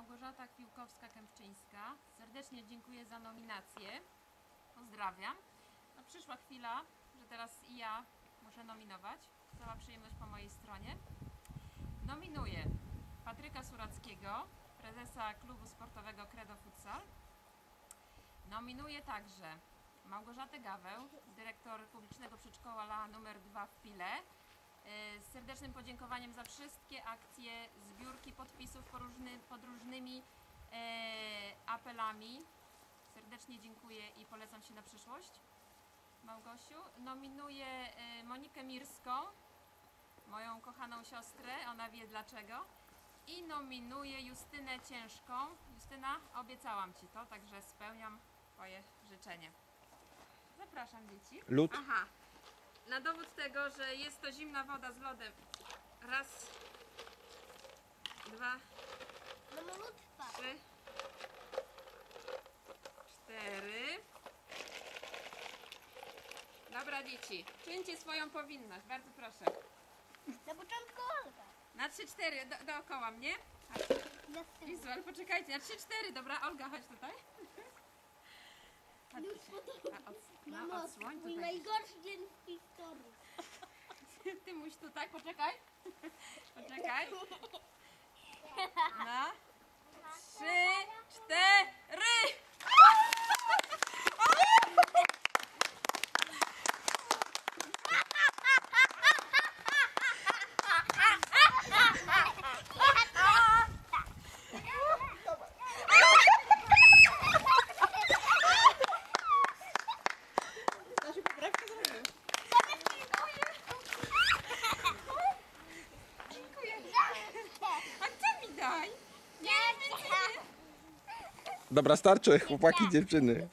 Małgorzata Kwiłkowska-Kępczyńska. Serdecznie dziękuję za nominację. Pozdrawiam. No, przyszła chwila, że teraz i ja muszę nominować. Cała przyjemność po mojej stronie. Nominuję Patryka Surackiego, prezesa klubu sportowego Credo Futsal. Nominuję także Małgorzatę Gaweł, dyrektor publicznego przedszkola numer 2 w Pile. E, Z serdecznym podziękowaniem za wszystkie akcje, zbiórki podpisów pod, różny, pod apelami. Serdecznie dziękuję i polecam się na przyszłość. Małgosiu. Nominuję e, Monikę Mirską, moją kochaną siostrę, ona wie dlaczego. I nominuję Justynę Ciężką. Justyna, obiecałam Ci to, także spełniam Twoje życzenie. Zapraszam dzieci. Lód? Aha. Na dowód tego, że jest to zimna woda z lodem. Raz, dwa, No malutwa. trzy, Dobra dzieci, czyńcie swoją powinność, bardzo proszę. Na początku Olga. Na trzy, cztery, do, dookoła mnie. Ale poczekajcie, na trzy, cztery, dobra? Olga, chodź tutaj. Chodź. A, od, no, odsłoń mój tutaj. najgorszy dzień w historii. Ty musisz tutaj, poczekaj. Poczekaj. No. Trzy, Dobra, starczy, chłopaki, dziewczyny.